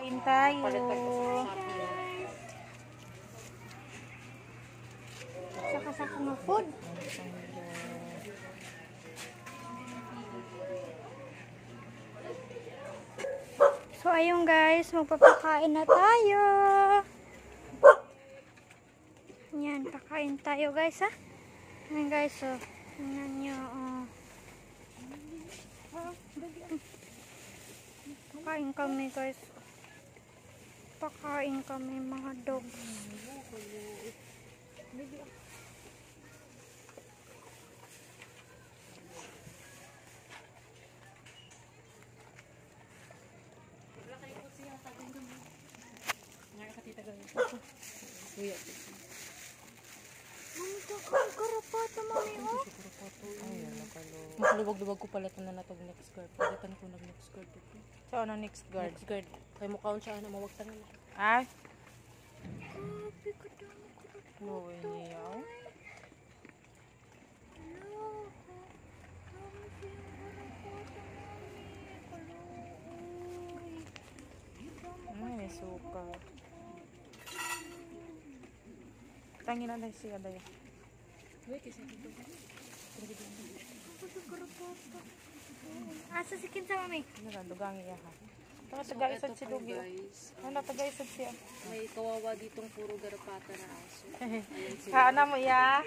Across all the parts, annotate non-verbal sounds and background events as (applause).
Kain tayo. Saka sa mga food. So, ayun guys, magpapakain na tayo. Yan, kakain tayo guys ha. Yan guys, so, tingnan nyo, oh. Pakain kami guys. Pakain kami mga dogs. Mami, kakain karapata mami oh. Makalubag-lubag ko pala ito na natog next guard. Pagkatan ko nag next guard ito. So, ano next guard? Next guard. Kaya mukhaon siya na mawagtan nila. Ay, grabe ka karapata. No, niya. Ay, may suka. Tangin na lang siya dahil. Wait, kasi dito. Asa si Kinsa mami? Ano na, dugangi ya ha. Eto si Dugi. oh. guys. Ano siya? May kawawa ditong puro garapata na aso. (laughs) Kaana mo ya.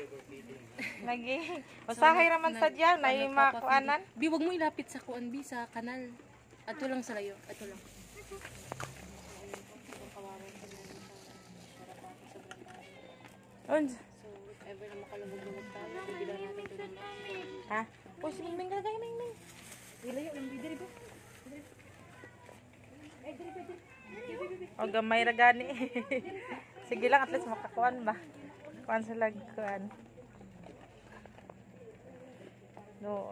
Lagi. Usahay raman sa diyan na yung mga kuanan. Bi, wag mo ilapit sa kuan, Bi, sa kanal. Ato lang sa layo. Ato lang. Und. So, if ever na makalubog-lubog tayo, bibilan natin ng Ha? Uy, si Mingming ka kay Mingming. Ilayo lang, Bi, diri ba? O gamay ra gani. (laughs) Sige lang at least makakuan ba. Kuan sa lagkuan. No.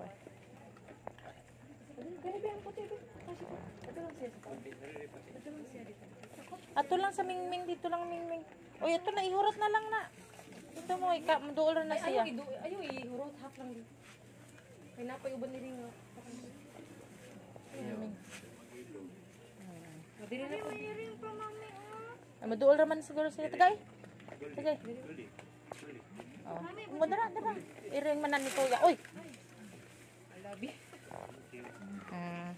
Ato lang sa Mingming dito lang Mingming. Uy, ito na ihurot na lang na. Ito mo, ika, muduol na siya. Idu, ayaw, ihurot, half lang. Bi. Kaya napay uban nila nga. Mingming. Diri na po. Ay, maduol raman siguro sila. Tagay. Tagay. Oh. Mo dara. Iring manan ni Kuya. Uy. Alabi. Mm.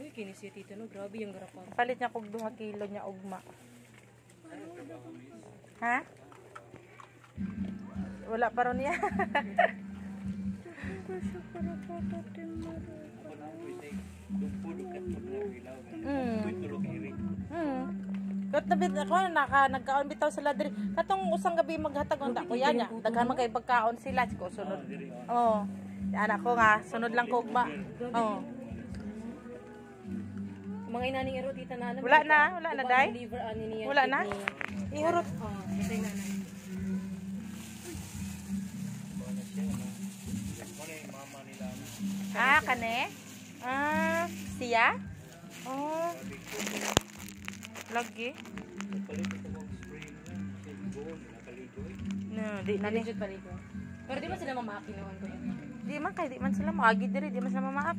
Uy, kini siya tito, no? Grabe yung garapan. Palit niya kog 2 kilo niya ugma. Ha? Wala pa ron niya. mm. Mm. Kat nabit ako naka nagkaon bitaw sila diri. Katong usang gabi maghatag unta ko yan ya. Daghan man kay pagkaon sila ko sunod. Oh. Anak ko nga sunod lang ko ugma. Oh. Mga inaning ero, tita na alam. Wala na, wala na, niya. Wala na? Ihurot. Oo, patay na na. Ah, kane? Ah, siya? Oh. Lagi. No, di na ni. Pero di ba sila mamaki naman ko yun? Di man kay di man sila maagi diri, di man sila mamaak.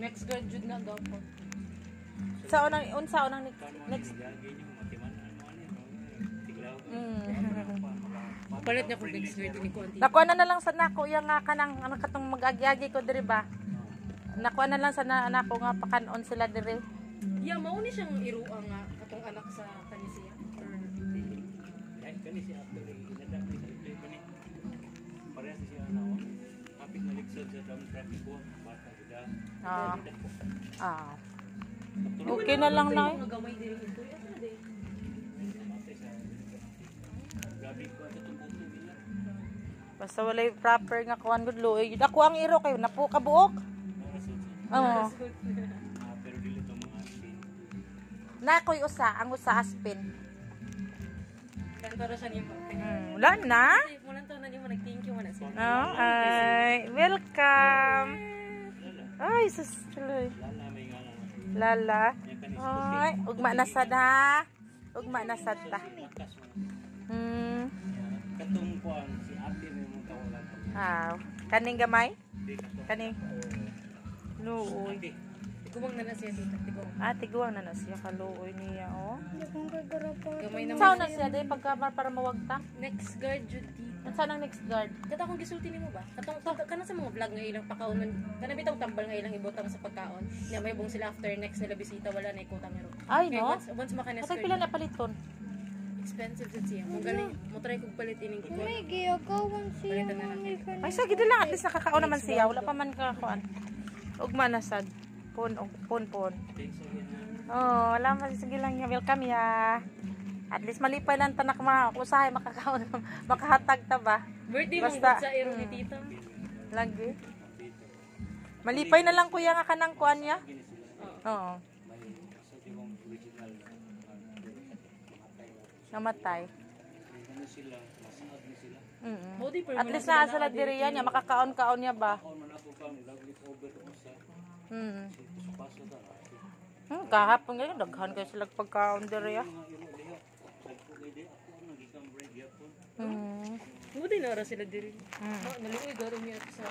Next Jude na daw po. Sa unang unsa unang next. next. Palit niya kung next girl ni Conti. Nakuha na na lang sa nako yang nga kanang ano katong mag-agi-agi ko diri ba. Nakuha na lang sa na nako nga pakanon sila diri. Yeah, mauni siyang iruang nga katong anak sa kanisiya. Or Ah. Ah. Okay na lang na. mga gamay diri ito. Yan na day. Basta walay proper nga kuan gud luoy. Ako ang iro kay napo kabuok. Oo. (laughs) Na koy usa, ang usa aspin. Kanto na siya niyo. Hmm, wala na. Mulan to na niyo nag-thank you na siya. No, ay, welcome. Ay, sus, tuloy. Lala. Ay, ugma na sad ha. Ugma na sad ta. Hmm. Katong kuan si ate may mga kawalan. Ah, kaning gamay? Kaning. Luoy. Ate, Gumang na na siya dito. Tigong. Ah, tiguan na na siya kaluoy niya, oh. Gamay naman Saan na siya. day, pagka para mawagta? Next guard jud dito. Saan ang next guard? Kata akong gisulti nimo ba? Katong ka, kana sa mga vlog nga ilang pakaon kana tambal nga ilang ibutang sa pagkaon. Nya may bong sila after next nila bisita wala na ikutang iro. Ay, no? once, once maka na Kasi pila na paliton? expensive jud siya. Mo gali mo try kog palit ining ikot. May giyagawan siya. Palitan na lang. Ay, sige lang. At least nakakaon naman siya. Wala pa man kakuan. Ugma na sad. Pon, og- pon, pon. Oh, wala man. Sige lang ya. Welcome ya. At least malipay lang tanak mga usahay makakaon. (laughs) Makahatag ta ba? Birthday Basta, sa iro ni tita. Lagi. Malipay na lang kuya nga kanang kuan niya. Oo. Namatay. Ano sila, masaad na sila. Mm. Mo di At least na sa ladiriya niya, makakaon-kaon niya ba? Ako man ako kami, laglit over ko sa Mm. paso ta. Hmm, kahapon ngayon, daghan kayo sila pagkaon diriya. Break yapon. Mm. Mo di na ra sila diri. Mm. Naluoy garo at sa